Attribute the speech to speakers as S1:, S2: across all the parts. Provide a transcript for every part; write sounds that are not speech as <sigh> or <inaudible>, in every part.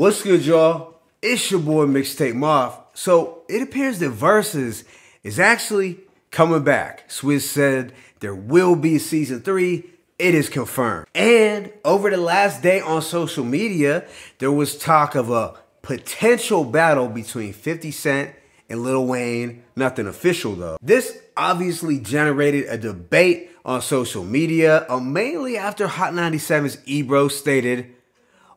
S1: What's good, y'all? It's your boy Mixtape Moth. So it appears that Verzuz is actually coming back. Swizz said there will be season three. It is confirmed. And over the last day on social media, there was talk of a potential battle between 50 Cent and Lil Wayne. Nothing official though. This obviously generated a debate on social media, uh, mainly after Hot 97's Ebro stated,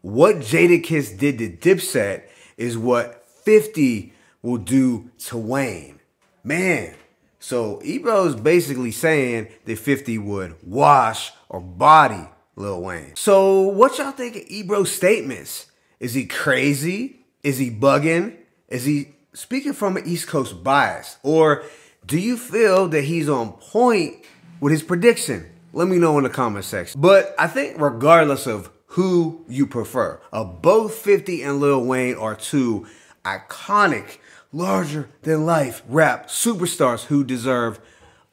S1: what Jadakiss did to Dipset is what 50 will do to Wayne. Man, so Ebro's basically saying that 50 would wash or body Lil Wayne. So what y'all think of Ebro's statements? Is he crazy? Is he bugging? Is he speaking from an East Coast bias? Or do you feel that he's on point with his prediction? Let me know in the comment section. But I think regardless of who you prefer, uh, both 50 and Lil Wayne are two iconic, larger than life rap superstars who deserve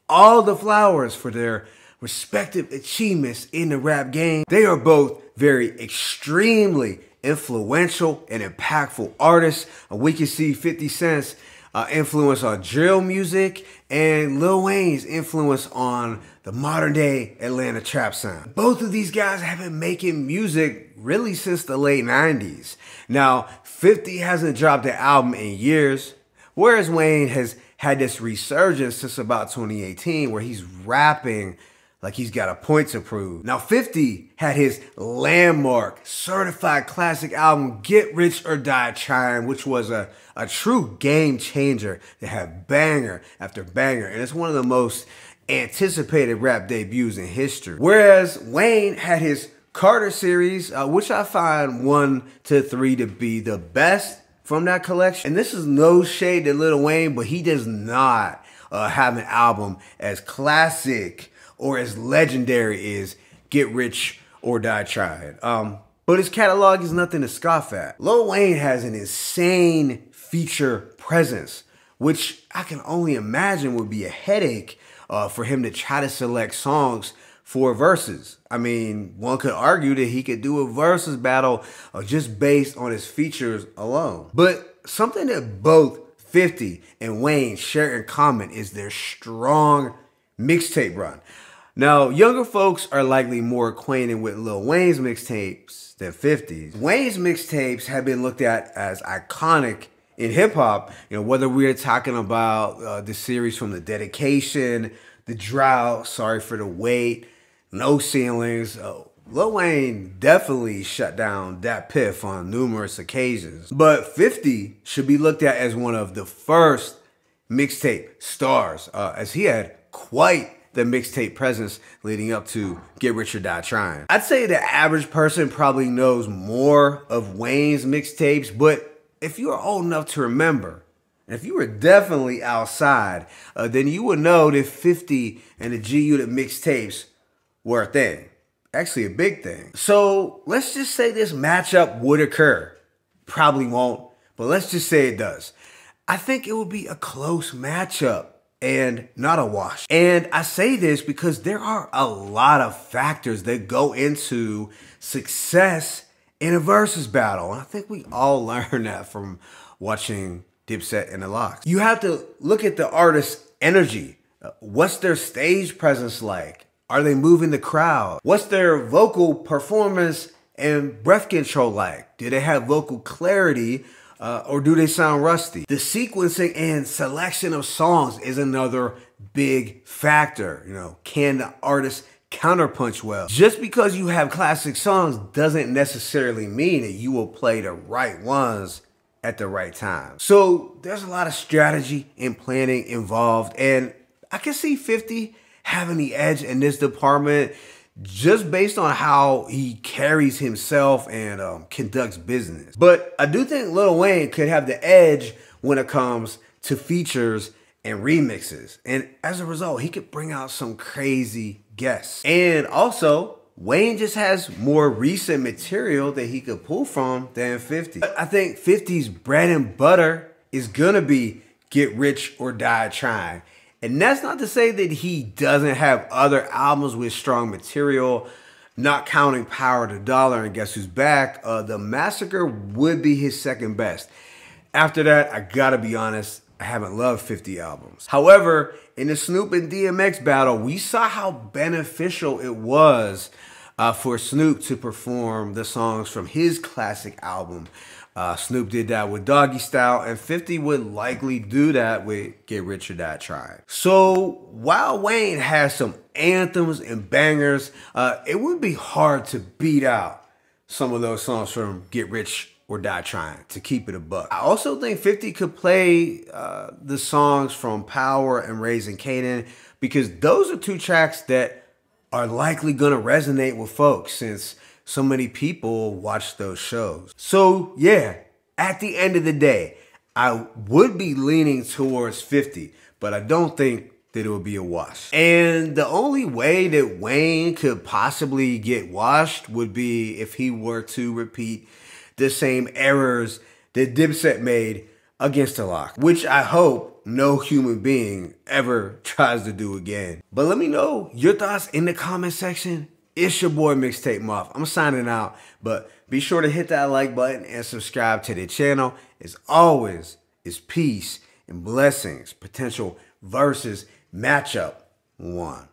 S1: all the flowers for their respective achievements in the rap game. They are both very extremely influential and impactful artists. Uh, we can see 50 Cent's uh, influence on drill music and Lil Wayne's influence on the modern day Atlanta trap sound. Both of these guys have been making music really since the late 90s. Now, 50 hasn't dropped an album in years, whereas Wayne has had this resurgence since about 2018 where he's rapping like he's got a point to prove. Now 50 had his landmark certified classic album Get Rich or Die Trying, which was a, a true game changer that had banger after banger. And it's one of the most anticipated rap debuts in history. Whereas Wayne had his Carter series, uh, which I find one to three to be the best from that collection. And this is no shade to Lil Wayne, but he does not uh, have an album as classic or as legendary as Get Rich or Die Trying. Um, but his catalog is nothing to scoff at. Lil Wayne has an insane feature presence, which I can only imagine would be a headache uh, for him to try to select songs for verses. I mean, one could argue that he could do a Verzuz battle uh, just based on his features alone. But something that both 50 and Wayne share in common is their strong mixtape run. Now, younger folks are likely more acquainted with Lil Wayne's mixtapes than 50's. Wayne's mixtapes have been looked at as iconic in hip hop, you know, whether we're talking about uh, the series from the dedication, the drought, sorry for the wait, no ceilings. Uh, Lil Wayne definitely shut down that piff on numerous occasions. But 50 should be looked at as one of the first mixtape stars, uh, as he had quite the mixtape presence leading up to Get Rich or Die Trying. I'd say the average person probably knows more of Wayne's mixtapes, but if you are old enough to remember, and if you were definitely outside, uh, then you would know that 50 and the G Unit mixtapes were a thing. Actually, a big thing. So let's just say this matchup would occur. Probably won't, but let's just say it does. I think it would be a close matchup and not a wash. And I say this because there are a lot of factors that go into success in a Verzuz battle. I think we all <laughs> learned that from watching Dipset and the LOX. You have to look at the artist's energy. What's their stage presence like? Are they moving the crowd? What's their vocal performance and breath control like? Do they have vocal clarity uh, or do they sound rusty? The sequencing and selection of songs is another big factor. You know, can the artist counterpunch well? Just because you have classic songs doesn't necessarily mean that you will play the right ones at the right time. So there's a lot of strategy and planning involved, and I can see 50 having the edge in this department just based on how he carries himself and um, conducts business. But I do think Lil Wayne could have the edge when it comes to features and remixes. And as a result, he could bring out some crazy guests. And also, Wayne just has more recent material that he could pull from than 50. I think 50's bread and butter is gonna be get rich or die trying. And that's not to say that he doesn't have other albums with strong material. not counting Power to Dollar and Guess Who's Back, uh, The Massacre would be his second best. After that, I gotta be honest, I haven't loved 50 albums. However, in the Snoop and DMX battle, we saw how beneficial it was uh, for Snoop to perform the songs from his classic album. Uh, Snoop did that with Doggystyle, and 50 would likely do that with Get Rich or Die Trying. So while Wayne has some anthems and bangers, uh, it would be hard to beat out some of those songs from Get Rich or die trying to keep it a buck. I also think 50 could play uh, the songs from Power and Raising Kanan because those are two tracks that are likely going to resonate with folks since so many people watch those shows. So, yeah, at the end of the day, I would be leaning towards 50, but I don't think that it would be a wash. And the only way that Wayne could possibly get washed would be if he were to repeat the same errors that Dipset made against the lock, which I hope no human being ever <laughs> tries to do again. But let me know your thoughts in the comment section. It's your boy Mixtape Muff. I'm signing out, but be sure to hit that like button and subscribe to the channel. As always, it's peace and blessings, potential Verzuz matchup one.